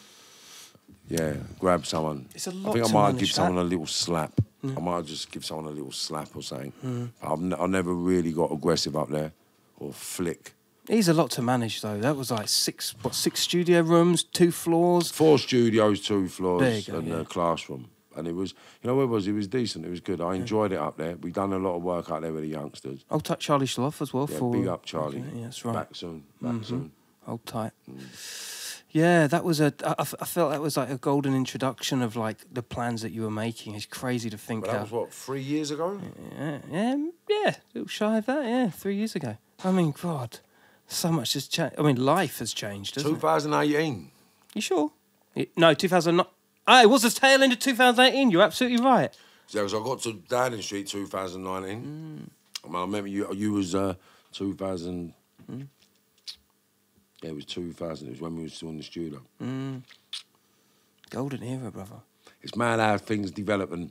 Yeah, grab someone. It's a I lot think I might give someone that. a little slap. Hmm. I might just give someone a little slap or something. Hmm. But I've, n- I never really got aggressive up there or flick. He's a lot to manage though. That was like six what six studio rooms, two floors. Four studios, two floors, go, and yeah. a classroom. And it was, you know, it was? It was decent. It was good. I enjoyed it up there. we done a lot of work out there with the youngsters. Old tight Charlie Schloff as well. Yeah, for big up, Charlie. Okay, yeah, that's right. Back soon. Back mm-hmm. soon. Hold tight. Mm. Yeah, that was a. I, I felt that was like a golden introduction of like the plans that you were making. It's crazy to think But that how. was what three years ago. Yeah, yeah, yeah, a little shy of that. Yeah, three years ago. I mean, God, so much has changed. I mean, life has changed, hasn't it? 2018. You sure? It- no, 2009. Ah, it was the tail end of 2018. You're absolutely right. Yeah, because I got to Downing Street 2019. I, mean, I remember you. You was uh, 2000. Yeah, it was 2000. It was when we was still in the studio. Golden era, brother. It's mad how things develop, and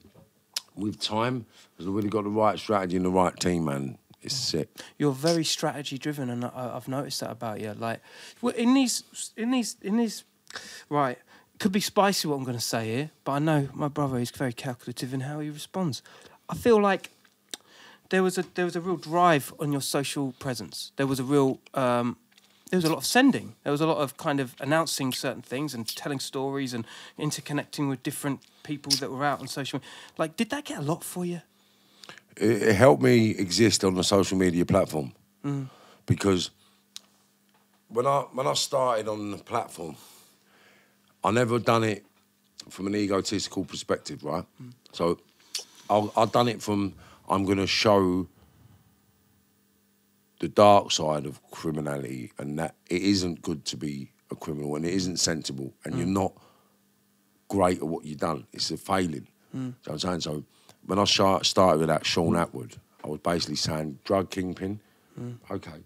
with time, because we've really got the right strategy and the right team, man. It's sick. You're very strategy driven, and I, I've noticed that about you. Like in these, in these, in these, right. Could be spicy what I'm going to say here, but I know my brother is very calculative in how he responds. I feel like there was a there was a real drive on your social presence. There was a real um, there was a lot of sending. There was a lot of kind of announcing certain things and telling stories and interconnecting with different people that were out on social. Like, did that get a lot for you? It, it helped me exist on the social media platform mm. because when I when I started on the platform, I never done it from an egotistical perspective, right? Mm. So I I done it from I'm gonna show the dark side of criminality and that it isn't good to be a criminal and it isn't sensible and you're mm. not great at what you've done. It's a failing. Know what I'm saying? So when I start, started with that Shaun Attwood, I was basically saying drug kingpin. Hmm. Okay.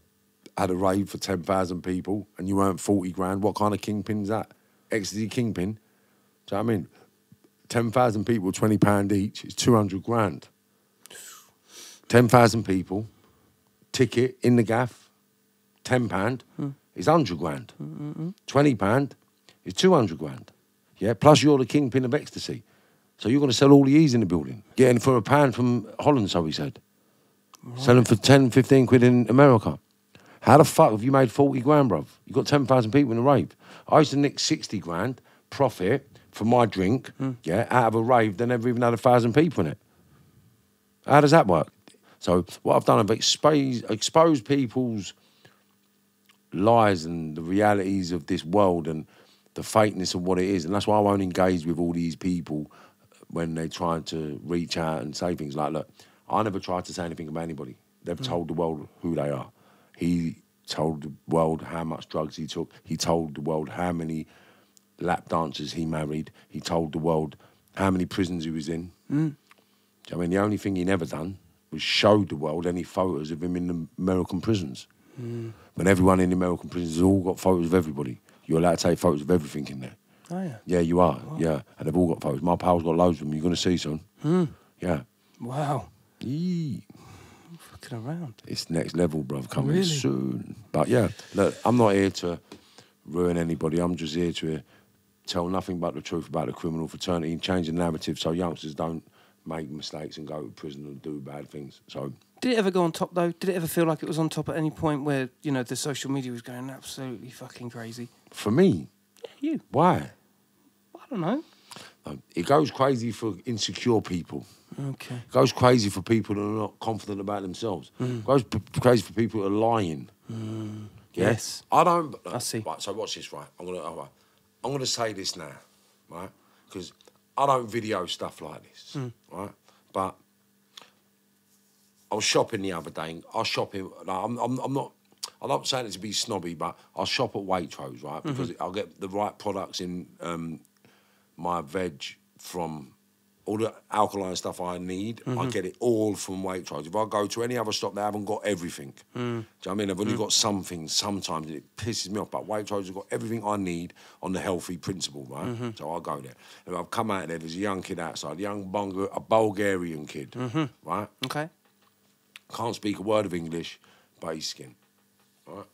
Had a rave for 10,000 people and you earned 40 grand. What kind of kingpin's that? Ecstasy kingpin. Do you know what I mean? 10,000 people, 20 pound each, is 200 grand. 10,000 people, ticket in the gaff, ten pound, hmm. is hundred grand. Twenty pound is two hundred grand. Yeah, plus you're the kingpin of ecstasy. So you're going to sell all the E's in the building. Getting for a pound from Holland, so he said. Selling for 10, 15 quid in America. How the fuck have you made 40 grand, bruv? You got 10,000 people in a rave. I used to nick 60 grand profit for my drink, hmm. yeah, out of a rave that never even had a thousand people in it. How does that work? So what I've done, I've exposed, exposed people's lies and the realities of this world and the fakeness of what it is. And that's why I won't engage with all these people when they try to reach out and say things like, look, I never tried to say anything about anybody. They've mm. told the world who they are. He told the world how much drugs he took. He told the world how many lap dancers he married. He told the world how many prisons he was in. Mm. I mean, the only thing he never done was showed the world any photos of him in the American prisons. Mm. When everyone in the American prisons has all got photos of everybody. You're allowed to take photos of everything in there. Oh yeah. Yeah, you are. Yeah, and they've all got photos. My pal's got loads of them. You're going to see soon. Hmm. Yeah. Wow. Yee. Fucking around. It's next level, bruv, coming Really? soon. But yeah, look, I'm not here to ruin anybody. I'm just here to tell nothing but the truth about the criminal fraternity and change the narrative so youngsters don't make mistakes and go to prison and do bad things. So Did it ever go on top though? Did it ever feel like it was on top at any point where you know the social media was going absolutely fucking crazy? for me, yeah, You, why? I don't know. Um, It goes crazy for insecure people. Okay. It goes crazy for people that are not confident about themselves. Mm. It goes crazy for people that are lying. Yeah? Yes. I don't. I see. Right. So watch this. Right. I'm gonna. right. I'm gonna say this now. Right. Because I don't video stuff like this. Mm. Right. But I was shopping the other day. I was shopping. No, I'm, I'm, I'm not. I'm not saying it to be snobby, but I shop at Waitrose, right? Mm-hmm. Because I'll get the right products in um, my veg from all the alkaline stuff I need. Mm-hmm. I get it all from Waitrose. If I go to any other shop, they haven't got everything. Mm. Do you know what I mean? They've only got some things. Sometimes it pisses me off. But Waitrose have got everything I need on the healthy principle, right? Mm-hmm. So I go there. And I've come out there. There's a young kid outside, a young Bunga, a Bulgarian kid, Mm-hmm. right? Okay. Can't speak a word of English, but he's skin. Right?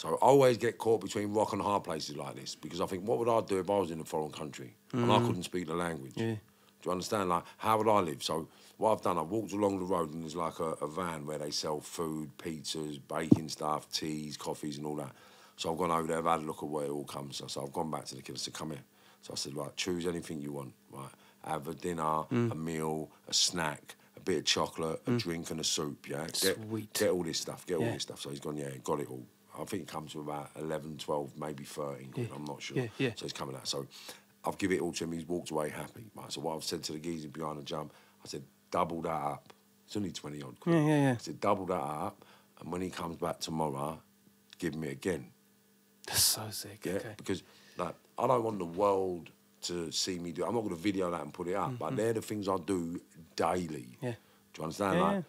So I always get caught between rock and hard places like this because I think, what would I do if I was in a foreign country and I mm. couldn't speak the language? Yeah. Do you understand? Like, how would I live? So what I've done, I've walked along the road and there's like a, a van where they sell food, pizzas, baking stuff, teas, coffees, and all that. So I've gone over there, I've had a look at where it all comes. So, so I've gone back to the kid. I said, come here. So I said, right, choose anything you want. Right, have a dinner, mm. a meal, a snack, a bit of chocolate, a mm. drink, and a soup. Yeah, get, Sweet. Get all this stuff. Get all this stuff. So he's gone. Yeah, got it all. I think it comes to about 11, 12, maybe 13. Yeah. I'm not sure. Yeah, yeah. So he's coming out. So I've given it all to him. He's walked away happy. Right. So what I've said to the geezer behind the jump, I said, double that up. It's only 20 odd quid. Yeah, yeah, yeah. I said, double that up. And when he comes back tomorrow, give me again. That's so sick. Yeah, Okay. because like I don't want the world to see me do. I'm not going to video that and put it up, mm, but mm. they're the things I do daily. Yeah. Do you understand? Yeah, like yeah.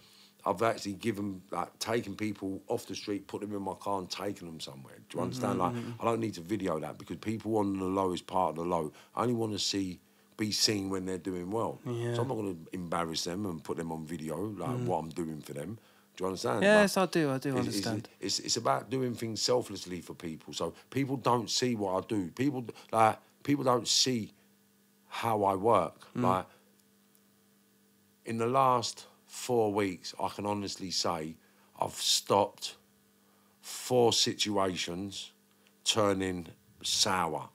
I've actually given like taken people off the street, put them in my car, and taken them somewhere. Do Mm-hmm, you understand? Like I don't need to video that because people on the lowest part of the low I only want to see. Be seen when they're doing well. Yeah. Mm. So I'm not going to embarrass them and put them on video like what I'm doing for them. Do you understand? Yes, Like, I do. I do it's- understand. It's, it's, it's about doing things selflessly for people. So people don't see what I do. People like people don't see how I work. Mm. Like in the last four weeks, I can honestly say I've stopped four situations turning sour,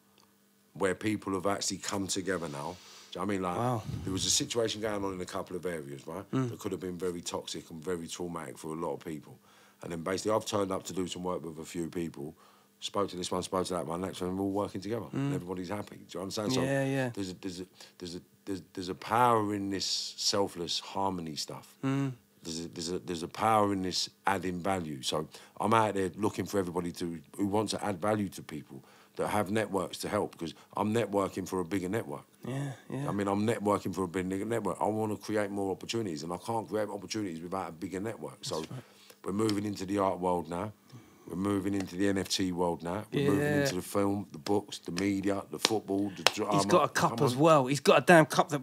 where people have actually come together now. Do you know what I mean? Like Wow. there was a situation going on in a couple of areas, right? Mm. That could have been very toxic and very traumatic for a lot of people. And then basically, I've turned up to do some work with a few people. Spoke to this one, spoke to that one, next one, we're all working together, and everybody's happy. Do you understand? So Mm. Yeah, yeah. There's a there's a there's a there's, there's a power in this selfless harmony stuff. Mm. There's a, there's a there's a power in this adding value. So I'm out there looking for everybody to who wants to add value to people that have networks to help because I'm networking for a bigger network. Yeah, yeah. I mean, I'm networking for a bigger network. I want to create more opportunities, and I can't create opportunities without a bigger network. So, we're moving into the art world now. We're moving into the NFT world now. We're moving into the film, the books, the media, the football, the drama. He's got a cup Come as on. well. He's got a damn cup that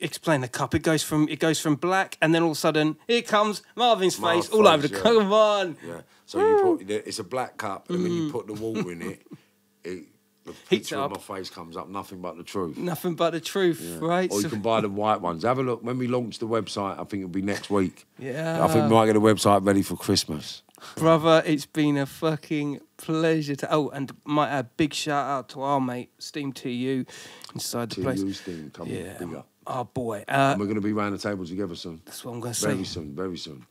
explain the cup. It goes from it goes from black, and then all of a sudden, here comes Marvin's face Marvin's all over the face, cup. yeah. *laughs* Come on, Yeah. So you put it's a black cup, and when you mm. put the water in it, *laughs* it the picture of my face comes up. Nothing but the truth. nothing but the truth, right? Or you So- can buy the white ones. Have a look. When we launch the website, I think it'll be next week. Yeah. I think we might get a website ready for Christmas. Brother, it's been a fucking pleasure to. Oh, and might add big shout out to our mate Steam TU inside the To place. Sting, come Yeah, big up. oh boy, uh, And we're going to be round the table together soon. that's what I'm going to say. Very soon, very soon.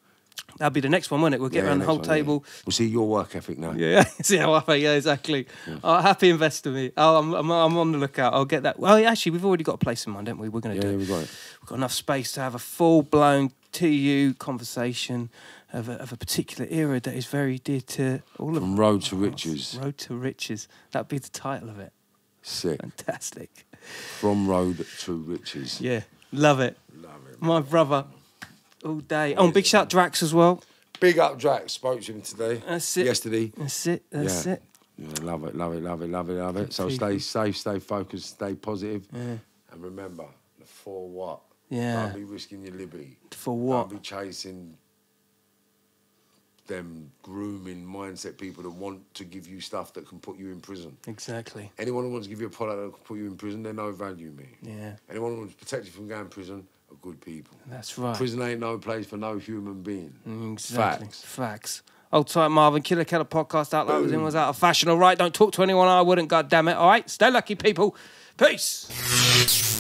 That'll be the next one, won't it? We'll get Yeah, around the whole one, yeah. table. We'll see your work ethic now. Yeah, *laughs* see how I feel. Yeah, exactly. Oh, happy investor me. Oh, I'm, I'm, I'm on the lookout. I'll get that. Well, actually, we've already got a place in mind, don't we? We're going to Yeah, do. yeah, it. we got it. We've got enough space to have a full blown TU conversation of a, of a particular era that is very dear to all of From. Road to Riches. Road to Riches. That'd be the title of it. Sick. Fantastic. From Road to Riches. Yeah, love it. Love it. My brother, all day. Oh, and big shout Drax as well. Big up, Drax. Spoke to him today. That's it. Yesterday. That's it. That's yeah. it. Yeah, love it, love it, love it, love it, love it. So stay safe, stay focused, stay positive, Yeah. and remember the for what. Yeah. Don't be risking your liberty. For what? Don't be chasing them grooming mindset people that want to give you stuff that can put you in prison. Exactly. Anyone who wants to give you a product that can put you in prison, they're no value, me. Yeah. Anyone who wants to protect you from going to prison are good people. That's right. Prison ain't no place for no human being. Exactly. Facts. Facts. Old tight Marvin, Killa Kela podcast out was in was out of fashion. All right, don't talk to anyone I wouldn't. God damn it. All right, stay lucky, people. Peace.